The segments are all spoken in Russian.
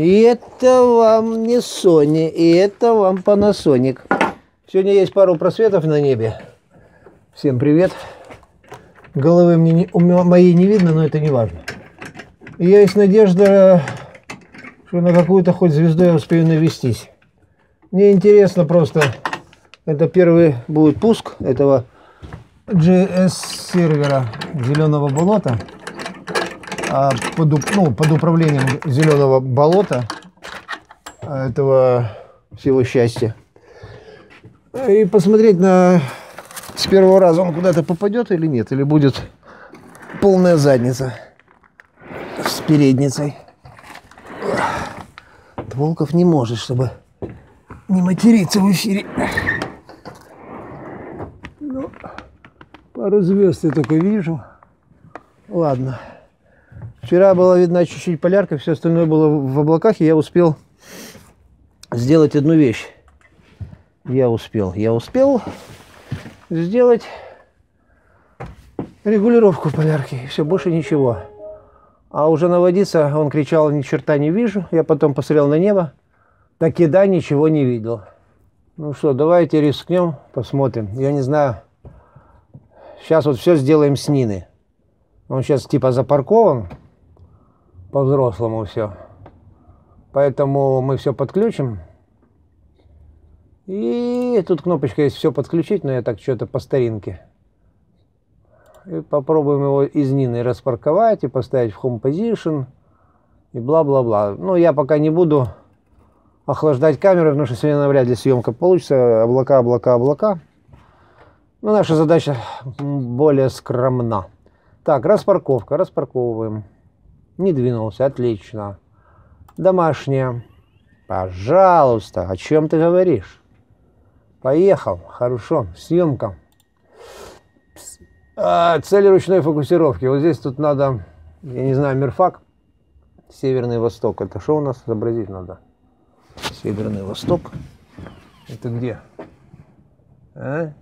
И это вам не Sony, и это вам Panasonic. Сегодня есть пару просветов на небе. Всем привет. Головы мне не, у моей не видно, но это не важно. И есть надежда, что на какую-то хоть звезду я успею навестись. Мне интересно просто, это первый будет пуск этого GS-сервера Зеленого болота. А под, ну, под управлением Зеленого болота а, этого всего счастья. И посмотреть на с первого раза он куда-то попадет или нет, или будет полная задница с передницей. Волков не может, чтобы не материться в эфире. Ну, пару звезд я только вижу. Ладно. Вчера была видна чуть-чуть полярка, все остальное было в облаках, и я успел сделать одну вещь. Я успел, я успел сделать регулировку полярки, и все, больше ничего. А уже наводиться, он кричал, ни черта не вижу. Я потом посмотрел на небо, так и да, ничего не видел. Ну что, давайте рискнем, посмотрим. Я не знаю, сейчас вот все сделаем с Нины. Он сейчас типа запаркован, по-взрослому все. Поэтому мы все подключим. И тут кнопочка есть все подключить, но я так что-то по старинке. И попробуем его из Нины распарковать и поставить в Home Position. И бла-бла-бла. Ну, я пока не буду охлаждать камеру, потому что сегодня навряд ли съемка получится. Облака, облака, облака. Но наша задача более скромна. Так, распарковка. Распарковываем. Не двинулся. Отлично. Домашняя. Пожалуйста. О чем ты говоришь? Поехал. Хорошо. Съемка. А, цель ручной фокусировки. Вот здесь тут надо, я не знаю, Мирфак. Северный Восток. Это что у нас изобразить надо? Северный Восток. Это где? А?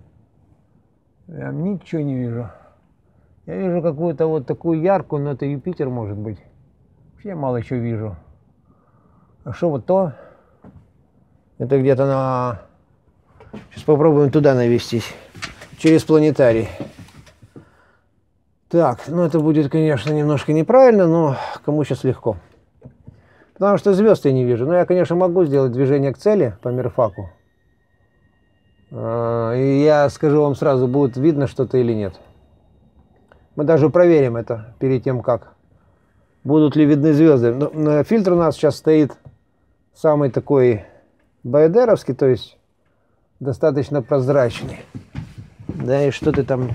Я ничего не вижу. Я вижу какую-то вот такую яркую, но это Юпитер может быть. Вообще мало еще вижу. А что вот то? Это где-то на... Сейчас попробуем туда навестись. Через планетарий. Так, ну это будет, конечно, немножко неправильно, но кому сейчас легко. Потому что звезд я не вижу. Но я, конечно, могу сделать движение к цели по Мирфаку. А, И я скажу вам сразу, будет видно что-то или нет. Мы даже проверим это перед тем, как. Будут ли видны звезды. Но, но фильтр у нас сейчас стоит самый такой байдеровский, то есть достаточно прозрачный. Да, и что ты там...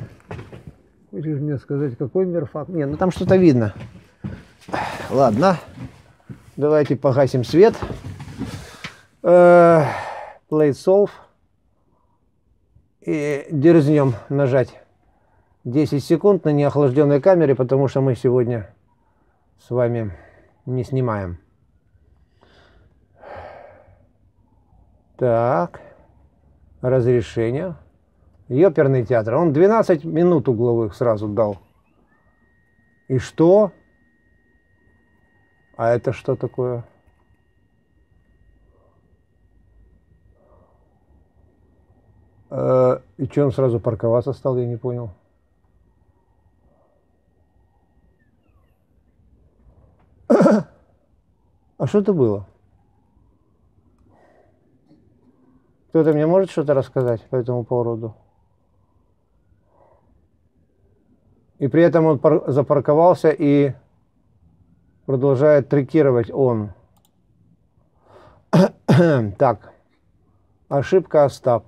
Хочешь мне сказать, какой мирфак? Не, ну там что-то видно. Ладно. Давайте погасим свет. Э, Play solve. И дерзнем нажать 10 секунд на неохлажденной камере, потому что мы сегодня с вами не снимаем. Так. Разрешение. Ёперный театр. Он 12 минут угловых сразу дал. И что? А это что такое? Э, И что он сразу парковаться стал, я не понял. А что это было? Кто-то мне может что-то рассказать по этому поводу? И при этом он пар- запарковался и продолжает трекировать он. так. Ошибка Остап.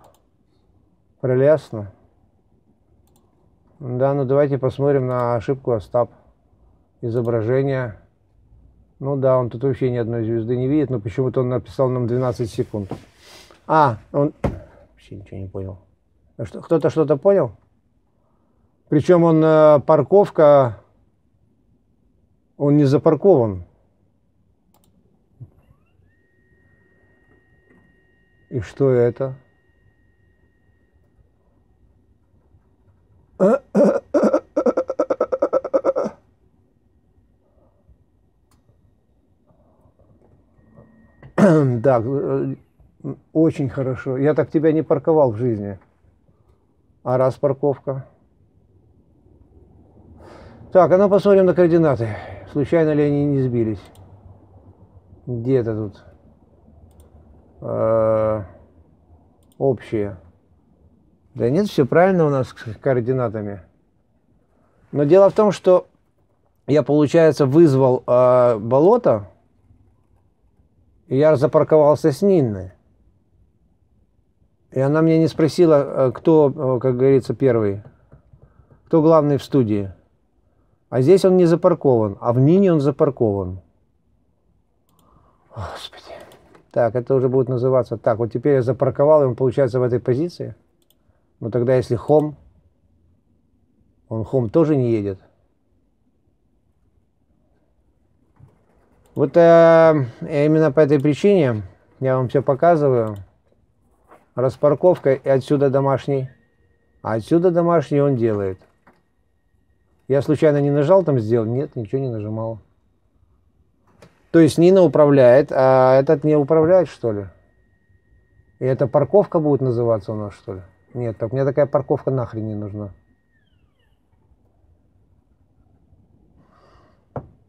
Прелестно. Да, ну давайте посмотрим на ошибку Остап. Изображение. Ну да, он тут вообще ни одной звезды не видит, но почему-то он написал нам 12 секунд. А, он... Вообще ничего не понял. А кто-то что-то понял? Причем он э, парковка, он не запаркован. И что это? Так, э, очень хорошо. Я так тебя не парковал в жизни. А раз парковка? Так, а ну посмотрим на координаты. Случайно ли они не сбились? Где это тут? -э общие. Да нет, все правильно у нас с координатами. Но дело в том, что я, получается, вызвал э, болото, и я запарковался с Нинной. И она мне не спросила, э, кто, э, как говорится, первый, кто главный в студии. А здесь он не запаркован, а в Нине он запаркован. Господи. Так, это уже будет называться так. Вот теперь я запарковал, и он получается в этой позиции. Но тогда если хом, он хом тоже не едет. Вот э, именно по этой причине я вам все показываю. Распарковка и отсюда домашний. А отсюда домашний он делает. Я случайно не нажал там сделать? Нет, ничего не нажимал. То есть Нина управляет, а этот не управляет, что ли? И эта парковка будет называться у нас, что ли? Нет, так мне такая парковка нахрен не нужна.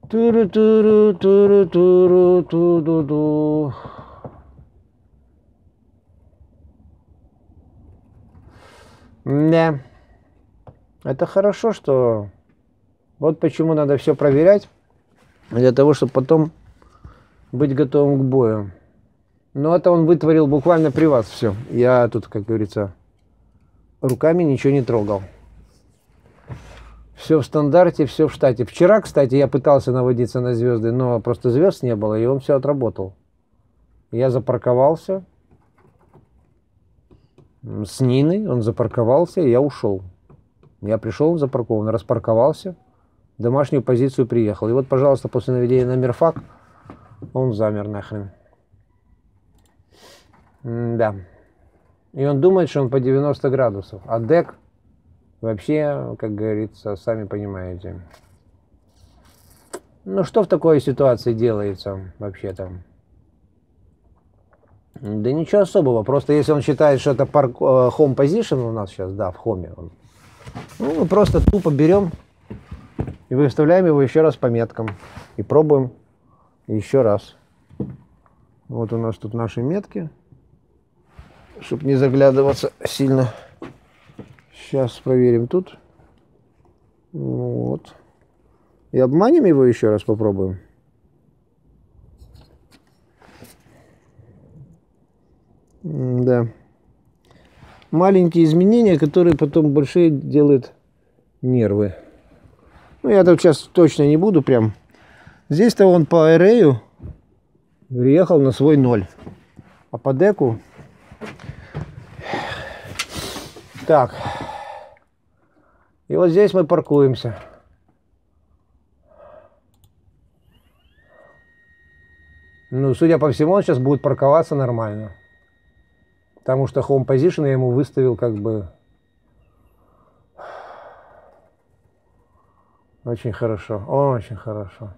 Туру туру туру туру ту ду ду Да. Это хорошо, что вот почему надо все проверять, для того, чтобы потом быть готовым к бою. Но это он вытворил буквально при вас все. Я тут, как говорится, руками ничего не трогал. Все в стандарте, все в штате. Вчера, кстати, я пытался наводиться на звезды, но просто звезд не было, и он все отработал. Я запарковался с Ниной, он запарковался, и я ушел. Я пришел, он запаркован, распарковался – домашнюю позицию приехал. И вот, пожалуйста, после наведения на мерфак он замер нахрен. М да. И он думает, что он по 90 градусов. А дек вообще, как говорится, сами понимаете. Ну, что в такой ситуации делается вообще-то? Да ничего особого. Просто если он считает, что это парк, э, home position у нас сейчас, да, в хоме. Ну, мы просто тупо берем и выставляем его еще раз по меткам. И пробуем еще раз. Вот у нас тут наши метки. Чтобы не заглядываться сильно. Сейчас проверим тут. Вот. И обманем его еще раз попробуем. Да. Маленькие изменения, которые потом большие делают нервы. Ну, я тут сейчас точно не буду прям. Здесь-то он по арею приехал на свой ноль. А по деку... Так. И вот здесь мы паркуемся. Ну, судя по всему, он сейчас будет парковаться нормально. Потому что home position я ему выставил как бы Очень хорошо, очень хорошо.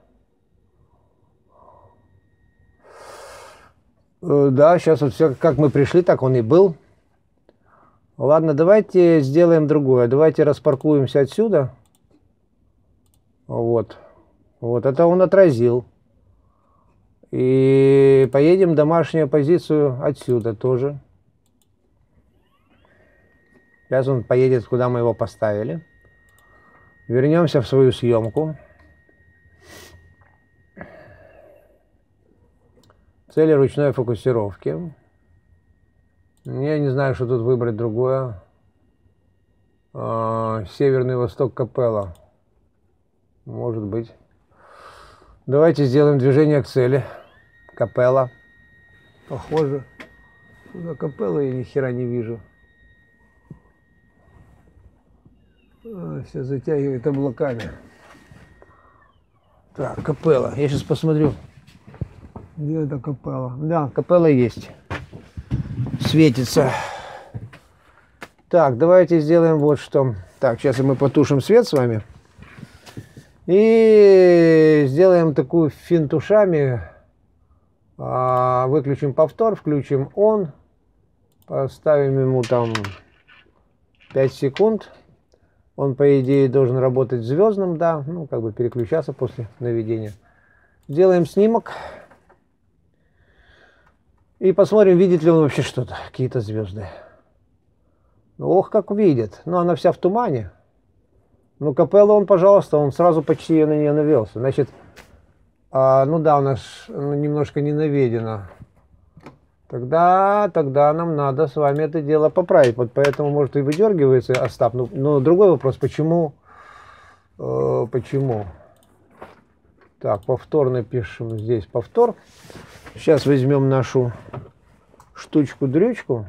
Э, да, сейчас вот все, как мы пришли, так он и был. Ладно, давайте сделаем другое. Давайте распаркуемся отсюда. Вот. Вот это он отразил. И поедем домашнюю позицию отсюда тоже. Сейчас он поедет, куда мы его поставили. Вернемся в свою съемку. Цели ручной фокусировки. Я не знаю, что тут выбрать другое. А, северный восток капелла. Может быть. Давайте сделаем движение к цели. Капелла. Похоже. На капелла я ни хера не вижу. А, все затягивает облаками. Так, капелла. Я сейчас посмотрю. Где эта капелла? Да, капелла есть. Светится. Так, давайте сделаем вот что. Так, сейчас мы потушим свет с вами. И сделаем такую финтушами А, выключим повтор, включим он, поставим ему там 5 секунд. Он, по идее, должен работать звездным, да, ну, как бы переключаться после наведения. Делаем снимок. И посмотрим, видит ли он вообще что-то, какие-то звезды. Ох, как видит. Но она вся в тумане. Ну, капелла он, пожалуйста, он сразу почти на нее навелся. Значит, а, ну да, у нас ну, немножко не наведено. Тогда, тогда нам надо с вами это дело поправить. Вот поэтому, может, и выдергивается Остап. Но, но другой вопрос, почему? Э, почему? Так, повторно пишем здесь повтор. Сейчас возьмем нашу штучку-дрючку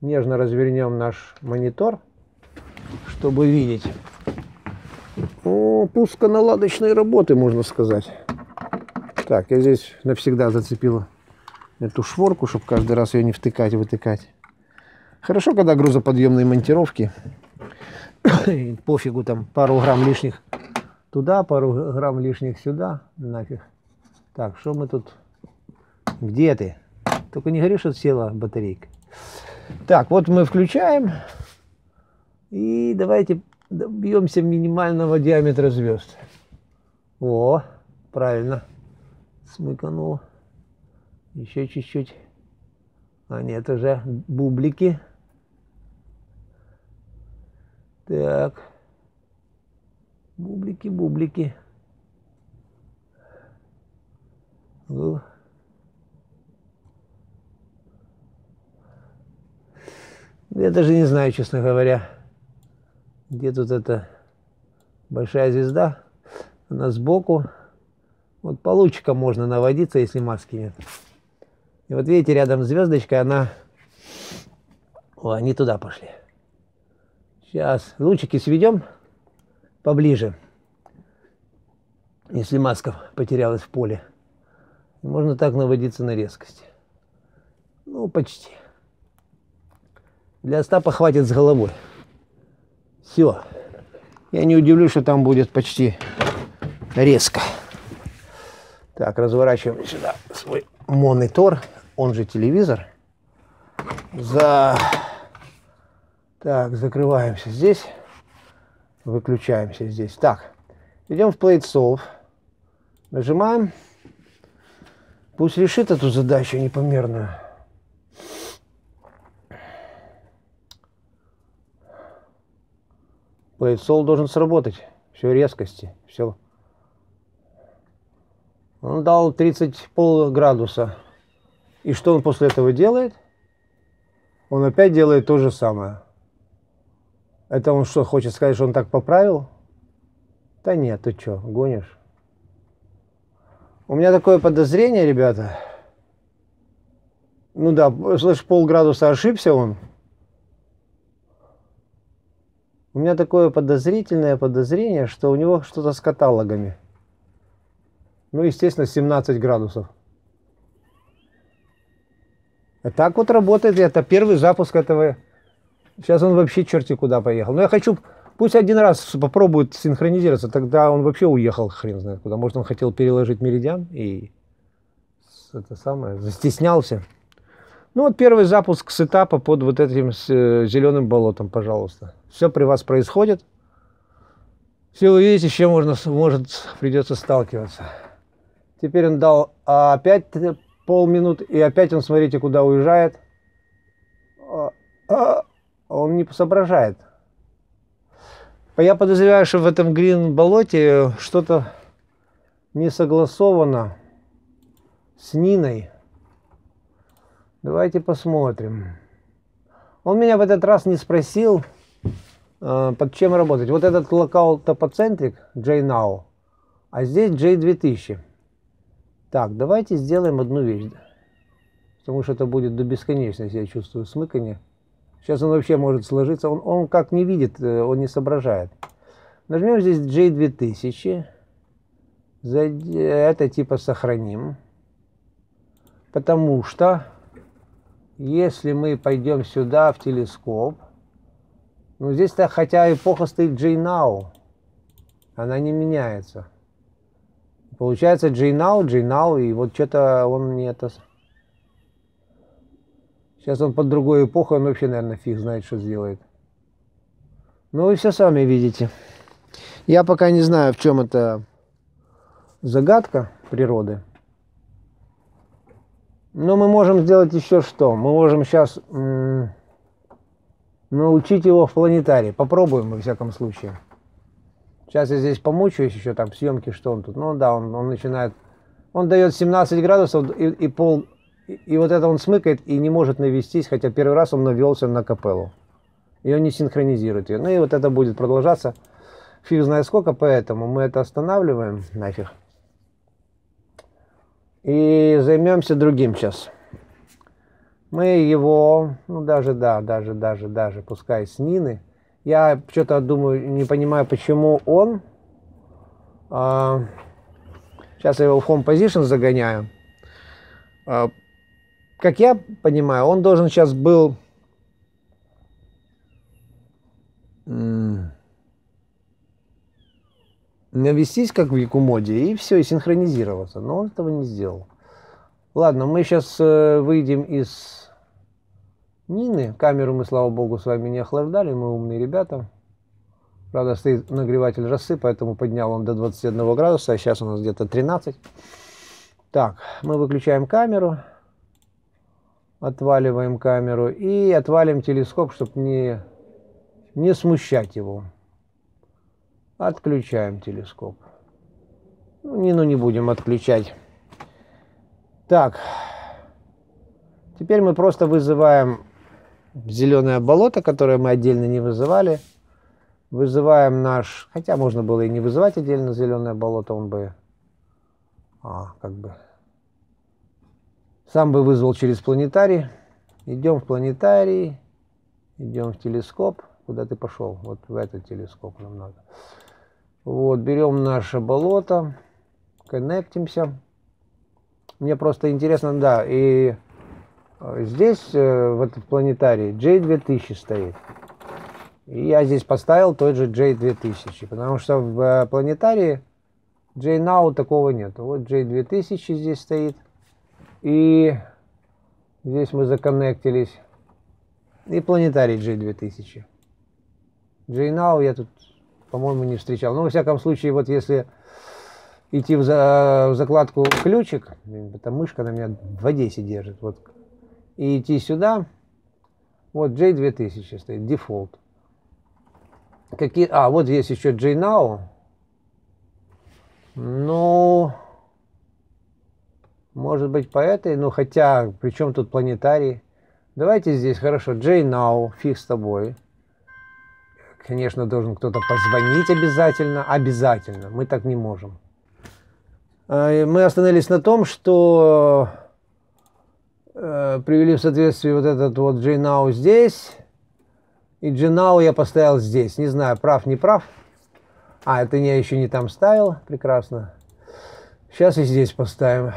нежно развернем наш монитор, чтобы видеть. О, пусконаладочной работы, можно сказать. Так, я здесь навсегда зацепила эту шворку, чтобы каждый раз ее не втыкать вытыкать. Хорошо, когда грузоподъемные монтировки. Пофигу там пару грамм лишних туда, пару грамм лишних сюда. Нафиг. Так, что мы тут? Где ты? Только не говори, что села батарейка. Так, вот мы включаем. И давайте добьемся минимального диаметра звезд. О, правильно. Смыканул. Еще чуть-чуть. А нет, уже бублики. Так. Бублики, бублики. Ну. Я даже не знаю, честно говоря, где тут эта большая звезда. Она сбоку. Вот по лучикам можно наводиться, если маски нет. И вот видите, рядом звездочка, она... О, они туда пошли. Сейчас лучики сведем поближе. Если маска потерялась в поле. Можно так наводиться на резкость. Ну, почти. Для Остапа хватит с головой. Все. Я не удивлюсь, что там будет почти резко. Так, разворачиваем сюда свой монитор, он же телевизор. За... Так, закрываемся здесь. Выключаемся здесь. Так, идем в Plate. Нажимаем. Пусть решит эту задачу непомерную. Плейсол должен сработать. Все резкости, все. Он дал 30 пол градуса. И что он после этого делает? Он опять делает то же самое. Это он что, хочет сказать, что он так поправил? Да нет, ты что, гонишь? У меня такое подозрение, ребята. Ну да, слышь, полградуса ошибся он. У меня такое подозрительное подозрение, что у него что-то с каталогами. Ну, естественно, 17 градусов. И так вот работает. Это первый запуск этого. Сейчас он вообще черти куда поехал. Но я хочу, пусть один раз попробует синхронизироваться, тогда он вообще уехал хрен знает куда. Может, он хотел переложить меридиан и это самое, застеснялся. Ну вот первый запуск с этапа под вот этим э, зеленым болотом, пожалуйста. Все при вас происходит. Все вы видите, с чем можно, может, придется сталкиваться. Теперь он дал опять полминут, и опять он, смотрите, куда уезжает. А, а, он не соображает. Я подозреваю, что в этом грин болоте что-то не согласовано с Ниной. Давайте посмотрим. Он меня в этот раз не спросил, э, под чем работать. Вот этот локал топоцентрик JNow, а здесь J2000. Так, давайте сделаем одну вещь. Потому что это будет до бесконечности, я чувствую, смыкание. Сейчас он вообще может сложиться. Он, он как не видит, э, он не соображает. Нажмем здесь J2000. Это типа сохраним. Потому что если мы пойдем сюда, в телескоп, ну здесь-то, хотя эпоха стоит JNow, она не меняется. Получается JNow, JNow, и вот что-то он не это... Сейчас он под другой эпохой, он вообще, наверное, фиг знает, что сделает. Ну, вы все сами видите. Я пока не знаю, в чем это загадка природы. Но мы можем сделать еще что? Мы можем сейчас научить его в планетарии. Попробуем, во всяком случае. Сейчас я здесь помучаюсь еще там съемки, что он тут. Ну да, он, он начинает... Он дает 17 градусов и, и пол... И, и вот это он смыкает и не может навестись, хотя первый раз он навелся на капеллу. И он не синхронизирует ее. Ну и вот это будет продолжаться фиг знает сколько, поэтому мы это останавливаем нафиг. И займемся другим сейчас. Мы его, ну даже, да, даже, даже, даже, пускай с Нины, я что-то думаю, не понимаю, почему он. А, сейчас я его в Home Position загоняю. А, как я понимаю, он должен сейчас был... навестись, как в Якумоде, и все, и синхронизироваться. Но он этого не сделал. Ладно, мы сейчас э, выйдем из Нины. Камеру мы, слава богу, с вами не охлаждали, мы умные ребята. Правда, стоит нагреватель росы, поэтому поднял он до 21 градуса, а сейчас у нас где-то 13. Так, мы выключаем камеру, отваливаем камеру и отвалим телескоп, чтобы не, не смущать его. Отключаем телескоп. Ну, Нину не будем отключать. Так, теперь мы просто вызываем зеленое болото, которое мы отдельно не вызывали. Вызываем наш, хотя можно было и не вызывать отдельно зеленое болото, он бы, а, как бы, сам бы вызвал через планетарий. Идем в планетарий, идем в телескоп. Куда ты пошел? Вот в этот телескоп нам надо. Вот, берем наше болото, коннектимся. Мне просто интересно, да, и Здесь, э, в этом планетарии, J2000 стоит. И я здесь поставил тот же J2000, потому что в э, планетарии JNow такого нет. Вот J2000 здесь стоит. И здесь мы законнектились. И планетарий J2000. JNow я тут, по-моему, не встречал. Но, во всяком случае, вот если идти в, за, в закладку ключик, эта мышка на меня в воде держит. Вот и идти сюда. Вот J2000 стоит, дефолт. Какие, а, вот есть еще JNow. Ну, может быть по этой, ну хотя, при чем тут планетарий? Давайте здесь, хорошо, JNow, фиг с тобой. Конечно, должен кто-то позвонить обязательно, обязательно, мы так не можем. А, мы остановились на том, что Э, привели в соответствие вот этот вот JNow здесь. И JNow я поставил здесь. Не знаю, прав, не прав. А, это я еще не там ставил. Прекрасно. Сейчас и здесь поставим.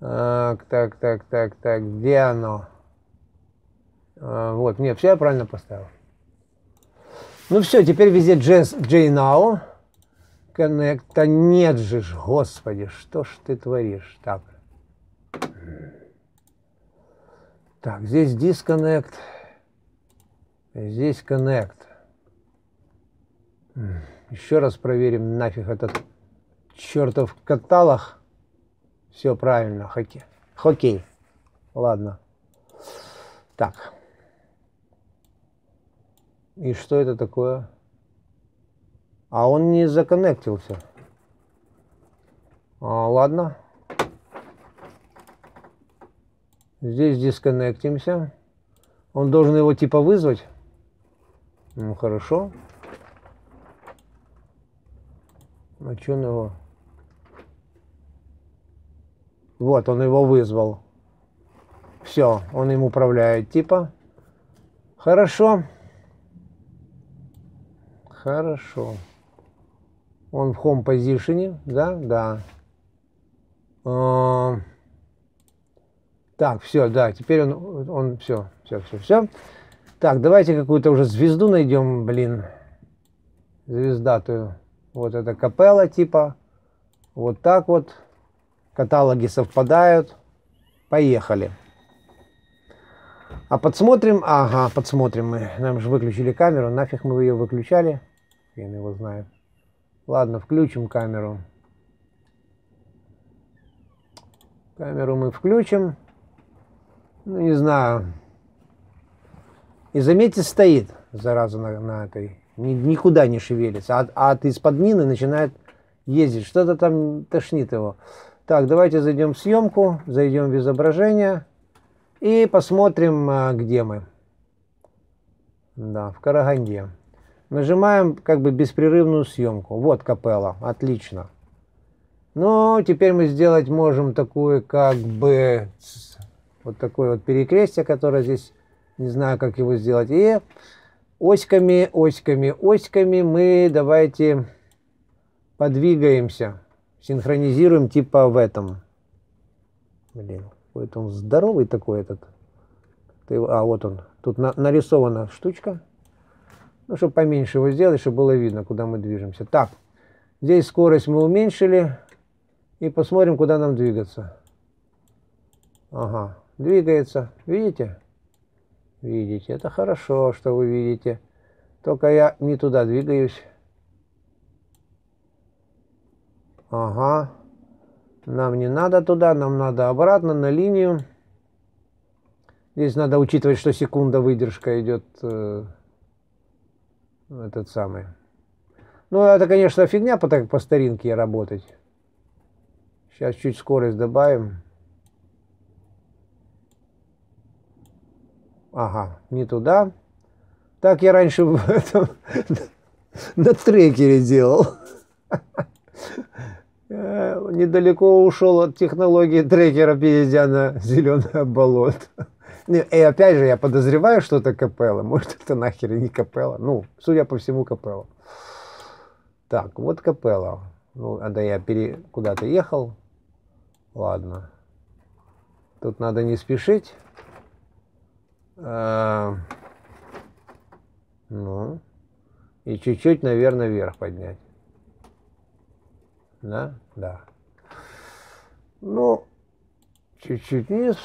Так, так, так, так, так. Где оно? А, вот, нет, все я правильно поставил. Ну все, теперь везде JNow. Connect. А нет же, господи, что ж ты творишь? Так. Так, здесь disconnect, здесь connect. Еще раз проверим нафиг этот чертов каталог. Все правильно, хоккей. Хоккей. Ладно. Так. И что это такое? А он не законнектился. А, ладно. Здесь дисконнектимся. Он должен его типа вызвать. Ну хорошо. А что он его? Вот, он его вызвал. Все, он им управляет типа. Хорошо. Хорошо. Он в home position, да? Да. А так, все, да, теперь он, он, все, все, все, все. Так, давайте какую-то уже звезду найдем, блин, звездатую. Вот это капелла типа, Вот так вот. Каталоги совпадают. Поехали. А подсмотрим, ага, подсмотрим мы. Нам же выключили камеру, нафиг мы ее выключали. Хрен его знает. Ладно, включим камеру. Камеру мы включим. Ну, не знаю. И заметьте, стоит, зараза, на, на этой. Ни, никуда не шевелится. А, а от из-под мины начинает ездить. Что-то там тошнит его. Так, давайте зайдем в съемку, зайдем в изображение и посмотрим, а, где мы. Да, в Караганде. Нажимаем как бы беспрерывную съемку. Вот капелла, отлично. Ну, теперь мы сделать можем такую как бы вот такое вот перекрестие, которое здесь, не знаю, как его сделать. И оськами, оськами, оськами мы давайте подвигаемся, синхронизируем типа в этом. Блин, какой-то он здоровый такой этот. А, вот он. Тут на, нарисована штучка. Ну, чтобы поменьше его сделать, чтобы было видно, куда мы движемся. Так, здесь скорость мы уменьшили. И посмотрим, куда нам двигаться. Ага, двигается. Видите? Видите. Это хорошо, что вы видите. Только я не туда двигаюсь. Ага. Нам не надо туда, нам надо обратно на линию. Здесь надо учитывать, что секунда выдержка идет э, этот самый. Ну, это, конечно, фигня по, так, по старинке работать. Сейчас чуть скорость добавим. Ага, не туда. Так я раньше в этом, на трекере делал. Недалеко ушел от технологии трекера, перейдя на зеленое болото. И опять же, я подозреваю, что это капелла. Может, это нахер и не капелла. Ну, судя по всему, капелла. Так, вот капелла. Ну, а да я пере... куда-то ехал. Ладно. Тут надо не спешить. А... Ну. И чуть-чуть, наверное, вверх поднять. Да? Да. Ну, чуть-чуть вниз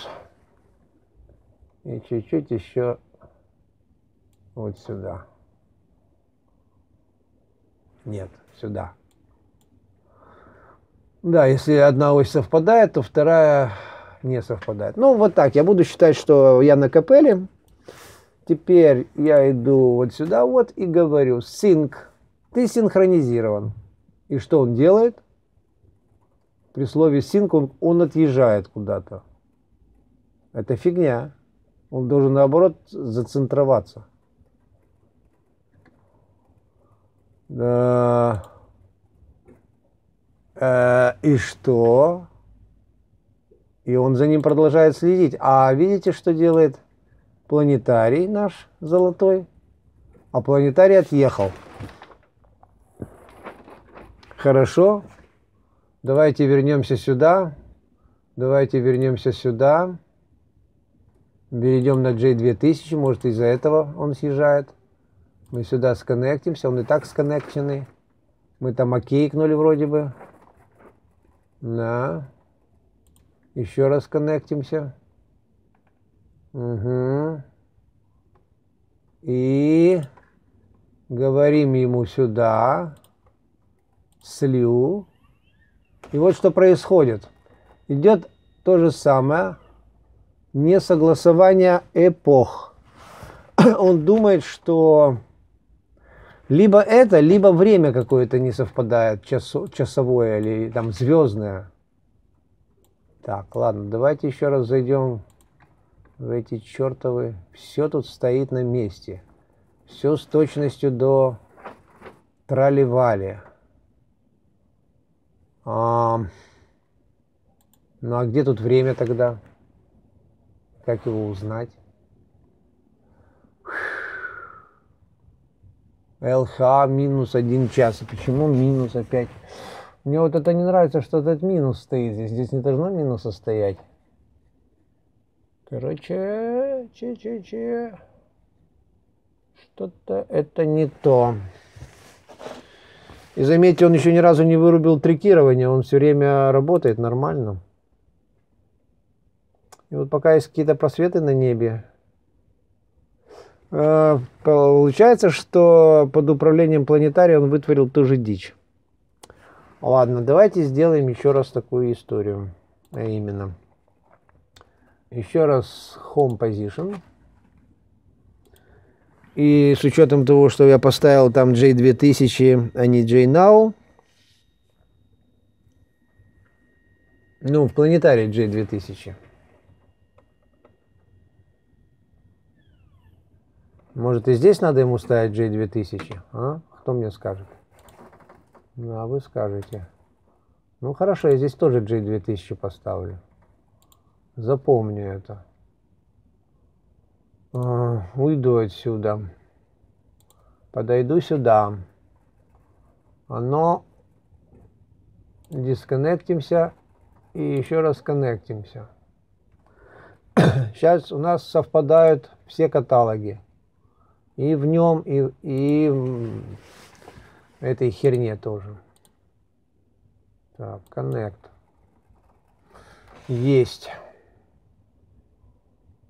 и чуть-чуть еще вот сюда. Нет, сюда. Да, если одна ось совпадает, то вторая не совпадает. Ну, вот так. Я буду считать, что я на капеле. Теперь я иду вот сюда вот и говорю sync. Ты синхронизирован. И что он делает? При слове sync он, он отъезжает куда-то. Это фигня. Он должен, наоборот, зацентроваться. Да. Э, и что? И он за ним продолжает следить. А видите, что делает планетарий наш золотой? А планетарий отъехал. Хорошо. Давайте вернемся сюда. Давайте вернемся сюда. Перейдем на J2000, может из-за этого он съезжает. Мы сюда сконнектимся, он и так сконнекченный. Мы там окейкнули вроде бы. Да. Еще раз коннектимся. Угу. И говорим ему сюда. Слю. И вот что происходит. Идет то же самое, несогласование эпох. Он думает, что либо это, либо время какое-то не совпадает, час, часовое или там звездное. Так, ладно, давайте еще раз зайдем в эти чертовы. Все тут стоит на месте. Все с точностью до траливали. А, ну а где тут время тогда? Как его узнать? ЛХ минус один час. Почему минус опять? Мне вот это не нравится, что этот минус стоит здесь. Здесь не должно минуса стоять. Короче, че-че-че. Что-то это не то. И заметьте, он еще ни разу не вырубил трекирование, он все время работает нормально. И вот пока есть какие-то просветы на небе, э, получается, что под управлением планетария он вытворил ту же дичь. Ладно, давайте сделаем еще раз такую историю. А именно. Еще раз Home Position. И с учетом того, что я поставил там J2000, а не JNow, ну, в планетарии J2000. Может, и здесь надо ему ставить J2000? А? Кто мне скажет? Ну, а вы скажете. Ну, хорошо, я здесь тоже J2000 поставлю. Запомню это. А, уйду отсюда. Подойду сюда. Оно дисконнектимся и еще раз коннектимся. Сейчас у нас совпадают все каталоги. И в нем, и, и в этой херне тоже. Так, connect. Есть.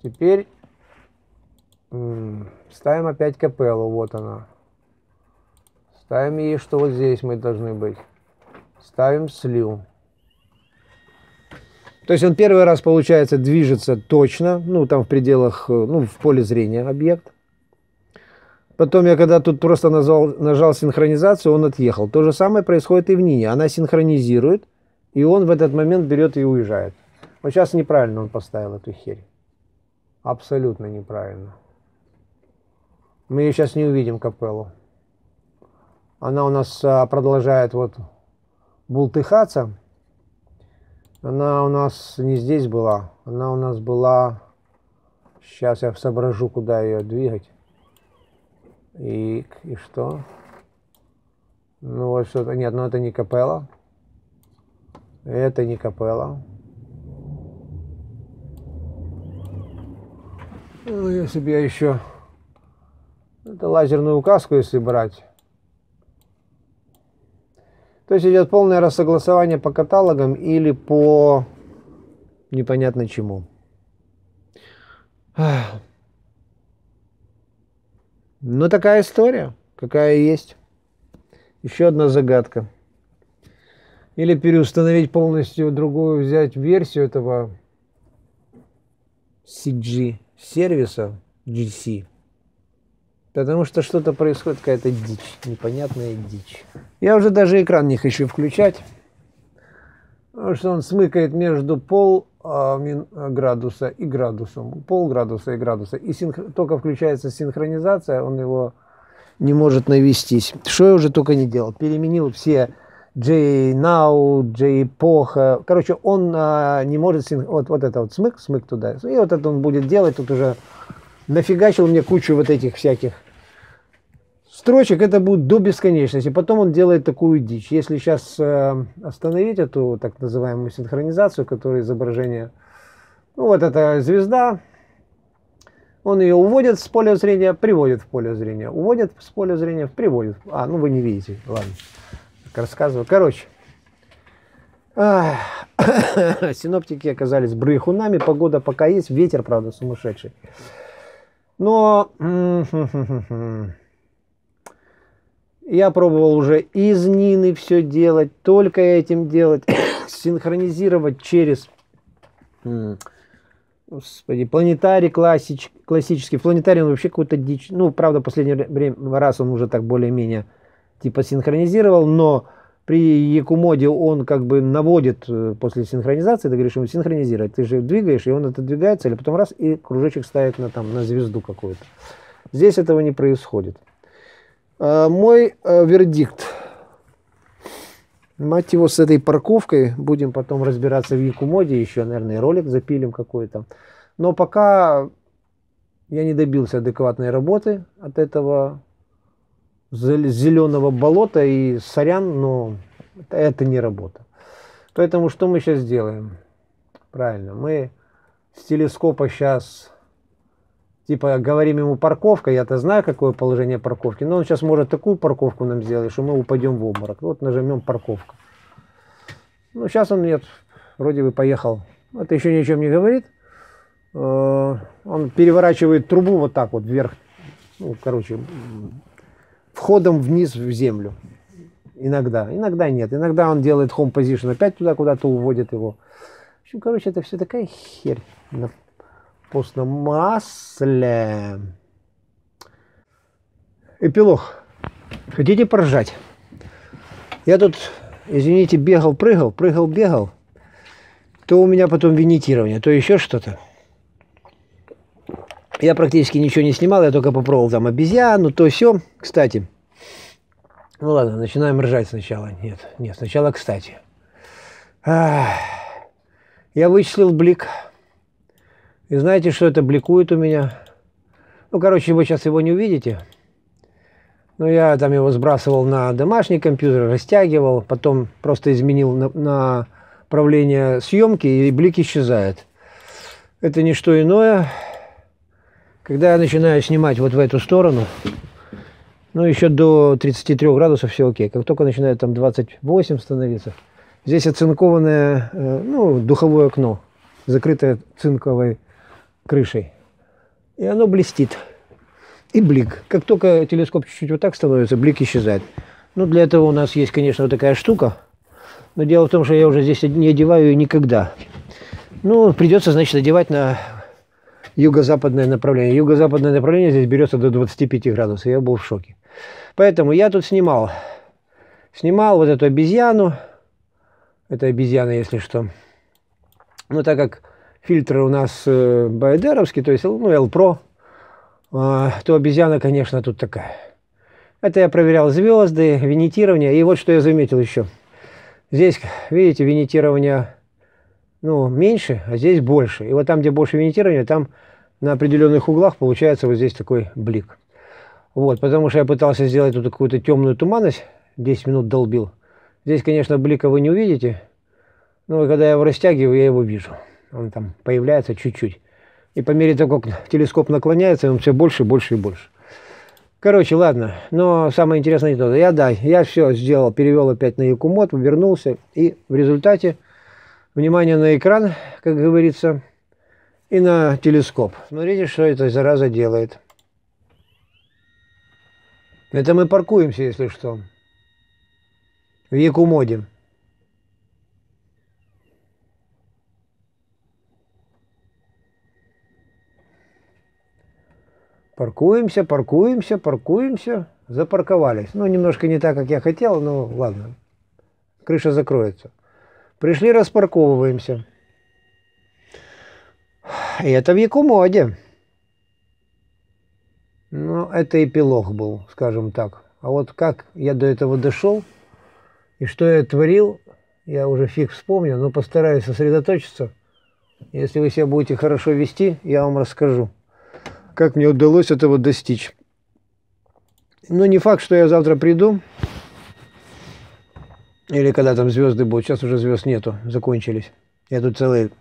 Теперь ставим опять капеллу. Вот она. Ставим ей, что вот здесь мы должны быть. Ставим слив. То есть он первый раз, получается, движется точно, ну, там в пределах, ну, в поле зрения объект. Потом я когда тут просто назвал, нажал синхронизацию, он отъехал. То же самое происходит и в Нине. Она синхронизирует, и он в этот момент берет и уезжает. Вот сейчас неправильно он поставил эту херь. Абсолютно неправильно. Мы ее сейчас не увидим, капеллу. Она у нас а, продолжает вот бултыхаться. Она у нас не здесь была. Она у нас была... Сейчас я соображу, куда ее двигать. И, и что? Ну вот что-то... Нет, ну это не капелла. Это не капелла. Ну, если бы я еще... Это лазерную указку, если брать. То есть идет полное рассогласование по каталогам или по непонятно чему. Ну, такая история, какая есть. Еще одна загадка. Или переустановить полностью другую, взять версию этого CG сервиса GC. Потому что что-то происходит, какая-то дичь, непонятная дичь. Я уже даже экран не хочу включать, что он смыкает между пол а, градуса и градусом, полградуса и градуса. И синх... только включается синхронизация, он его не может навестись. Что я уже только не делал. Переменил все J-Now, J-Эпоха. Короче, он а, не может... Синх... Вот, вот это вот смык, смык туда. И вот это он будет делать. Тут уже нафигачил мне кучу вот этих всяких строчек. Это будет до бесконечности. Потом он делает такую дичь. Если сейчас э, остановить эту так называемую синхронизацию, которая изображение... Ну, вот эта звезда, он ее уводит с поля зрения, приводит в поле зрения. Уводит с поля зрения, приводит. А, ну вы не видите, ладно. Так рассказываю. Короче, синоптики оказались брыхунами, погода пока есть, ветер, правда, сумасшедший. Но я пробовал уже из Нины все делать, только этим делать, синхронизировать через Господи, планетарий классич, классический. Планетарий он вообще какой-то дичь. Ну, правда, последний время, раз он уже так более-менее типа синхронизировал, но при Якумоде он как бы наводит э, после синхронизации, ты говоришь ему синхронизировать, ты же двигаешь, и он это двигается, или потом раз, и кружочек ставит на, там, на звезду какую-то. Здесь этого не происходит. А, мой а, вердикт. Мать его с этой парковкой, будем потом разбираться в Якумоде, еще, наверное, ролик запилим какой-то. Но пока я не добился адекватной работы от этого зеленого болота и сорян, но это не работа. Поэтому что мы сейчас делаем? Правильно, мы с телескопа сейчас типа говорим ему парковка, я-то знаю, какое положение парковки, но он сейчас может такую парковку нам сделать, что мы упадем в обморок. Вот нажмем парковка. Ну, сейчас он нет, вроде бы поехал. Это еще ни о чем не говорит. Э, он переворачивает трубу вот так вот вверх, ну, короче, входом вниз в землю. Иногда, иногда нет. Иногда он делает home position, опять туда куда-то уводит его. В общем, короче, это все такая херь на постном масле. Эпилог. Хотите поржать? Я тут, извините, бегал, прыгал, прыгал, бегал. То у меня потом винитирование, то еще что-то. Я практически ничего не снимал, я только попробовал там обезьяну, то все. Кстати, ну ладно, начинаем ржать сначала. Нет, нет, сначала кстати. Я вычислил блик. И знаете, что это бликует у меня? Ну, короче, вы сейчас его не увидите. Но я там его сбрасывал на домашний компьютер, растягивал, потом просто изменил на, направление съемки, и блик исчезает. Это не что иное, когда я начинаю снимать вот в эту сторону, ну, еще до 33 градусов все окей. Как только начинает там 28 становиться, здесь оцинкованное, э, ну, духовое окно, закрытое цинковой крышей. И оно блестит. И блик. Как только телескоп чуть-чуть вот так становится, блик исчезает. Ну, для этого у нас есть, конечно, вот такая штука. Но дело в том, что я уже здесь не одеваю ее никогда. Ну, придется, значит, одевать на юго-западное направление. Юго-западное направление здесь берется до 25 градусов. Я был в шоке. Поэтому я тут снимал. Снимал вот эту обезьяну. Это обезьяна, если что. Но так как фильтры у нас э, байдеровские, то есть ну, L-Pro, э, то обезьяна, конечно, тут такая. Это я проверял звезды, винитирование. И вот что я заметил еще. Здесь, видите, винитирование ну, меньше, а здесь больше. И вот там, где больше винитирования, там на определенных углах получается вот здесь такой блик. Вот, потому что я пытался сделать тут какую-то темную туманность, 10 минут долбил. Здесь, конечно, блика вы не увидите, но когда я его растягиваю, я его вижу. Он там появляется чуть-чуть. И по мере того, как телескоп наклоняется, он все больше, больше и больше. Короче, ладно. Но самое интересное то. Я, да, я все сделал, перевел опять на Якумот, вернулся. И в результате Внимание на экран, как говорится, и на телескоп. Смотрите, что эта зараза делает. Это мы паркуемся, если что. В Якумоде. Паркуемся, паркуемся, паркуемся. Запарковались. Ну, немножко не так, как я хотел, но ладно. Крыша закроется. Пришли, распарковываемся. И это в Якумоде. Ну, это эпилог был, скажем так. А вот как я до этого дошел, и что я творил, я уже фиг вспомню, но постараюсь сосредоточиться. Если вы себя будете хорошо вести, я вам расскажу, как мне удалось этого достичь. Но не факт, что я завтра приду, или когда там звезды будут. Сейчас уже звезд нету, закончились. Я тут целую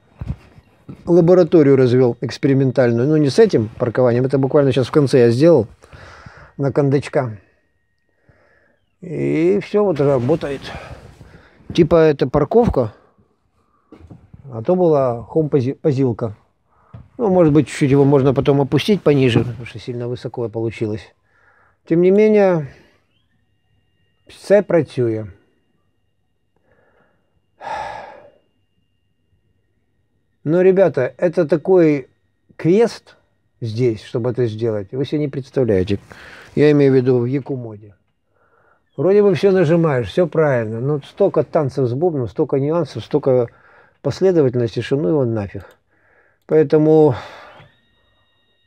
лабораторию развел экспериментальную. Ну, не с этим паркованием, это буквально сейчас в конце я сделал на кондачка. И все вот работает. Типа это парковка, а то была хом-позилка. Ну, может быть, чуть-чуть его можно потом опустить пониже, потому что сильно высоко получилось. Тем не менее, все працює. Но, ребята, это такой квест здесь, чтобы это сделать, вы себе не представляете. Я имею в виду в Якумоде. Вроде бы все нажимаешь, все правильно, но столько танцев с бубном, столько нюансов, столько последовательности, что ну его нафиг. Поэтому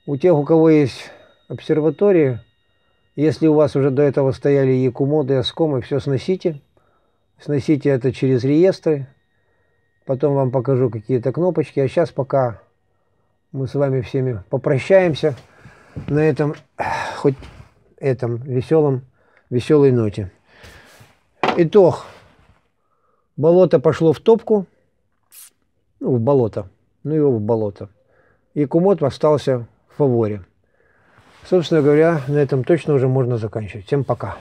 у тех, у кого есть обсерватории, если у вас уже до этого стояли Якумоды, Аскомы, все сносите. Сносите это через реестры, Потом вам покажу какие-то кнопочки. А сейчас пока мы с вами всеми попрощаемся на этом, хоть этом веселом, веселой ноте. Итог. Болото пошло в топку. Ну, в болото ну его в болото. И Кумот остался в фаворе. Собственно говоря, на этом точно уже можно заканчивать. Всем пока.